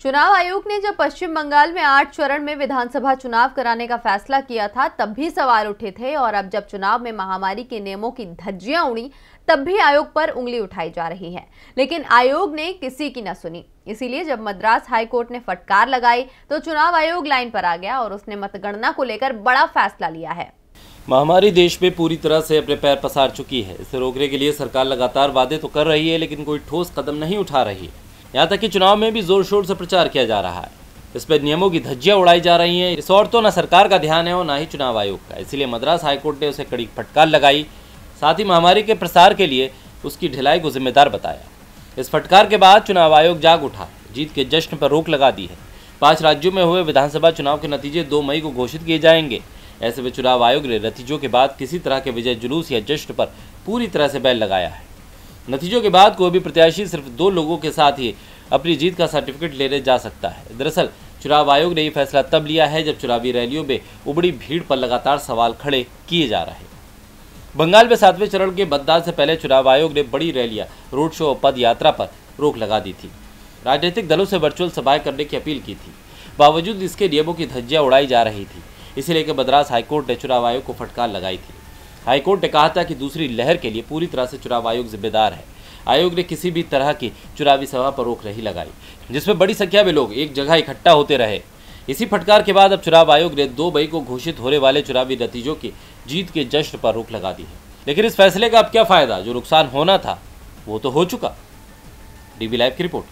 चुनाव आयोग ने जब पश्चिम बंगाल में आठ चरण में विधानसभा चुनाव कराने का फैसला किया था, तब भी सवाल उठे थे और अब जब चुनाव में महामारी के नियमों की धज्जियाँ उड़ी, तब भी आयोग पर उंगली उठाई जा रही है। लेकिन आयोग ने किसी की न सुनी। इसीलिए जब मद्रास हाईकोर्ट ने फटकार लगाई तो चुनाव आयोग लाइन पर आ गया और उसने मतगणना को लेकर बड़ा फैसला लिया है। महामारी देश में पूरी तरह से अपने पैर पसार चुकी है। इसे रोकने के लिए सरकार लगातार वादे तो कर रही है, लेकिन कोई ठोस कदम नहीं उठा रही है। यहाँ तक कि चुनाव में भी ज़ोर शोर से प्रचार किया जा रहा है। इस पर नियमों की धज्जियाँ उड़ाई जा रही हैं। इस और तो न सरकार का ध्यान है और न ही चुनाव आयोग का। इसीलिए मद्रास हाईकोर्ट ने उसे कड़ी फटकार लगाई। साथ ही महामारी के प्रसार के लिए उसकी ढिलाई को जिम्मेदार बताया। इस फटकार के बाद चुनाव आयोग जाग उठा। जीत के जश्न पर रोक लगा दी है। पाँच राज्यों में हुए विधानसभा चुनाव के नतीजे दो मई को घोषित किए जाएँगे। ऐसे में चुनाव आयोग ने नतीजों के बाद किसी तरह के विजय जुलूस या जश्न पर पूरी तरह से बैल लगाया है। नतीजों के बाद कोई भी प्रत्याशी सिर्फ़ दो लोगों के साथ ही अपनी जीत का सर्टिफिकेट लेने जा सकता है। दरअसल, चुनाव आयोग ने यह फैसला तब लिया है जब चुनावी रैलियों में उबड़ी भीड़ पर लगातार सवाल खड़े किए जा रहे हैं। बंगाल में सातवें चरण के मतदान से पहले चुनाव आयोग ने बड़ी रैलियाँ, रोड शो और पद यात्रा पर रोक लगा दी थी। राजनीतिक दलों से वर्चुअल सभाएँ करने की अपील की थी। बावजूद इसके नियमों की धज्जियाँ उड़ाई जा रही थी। इसे लेकर मद्रास हाईकोर्ट ने चुनाव आयोग को फटकार लगाई थी। हाईकोर्ट ने कहा था कि दूसरी लहर के लिए पूरी तरह से चुनाव आयोग जिम्मेदार है। आयोग ने किसी भी तरह की चुनावी सभा पर रोक नहीं लगाई, जिसमें बड़ी संख्या में लोग एक जगह इकट्ठा होते रहे। इसी फटकार के बाद अब चुनाव आयोग ने दो मई को घोषित होने वाले चुनावी नतीजों की जीत के जश्न पर रोक लगा दी है। लेकिन इस फैसले का अब क्या फ़ायदा? जो नुकसान होना था, वो तो हो चुका। डीबी लाइव की रिपोर्ट।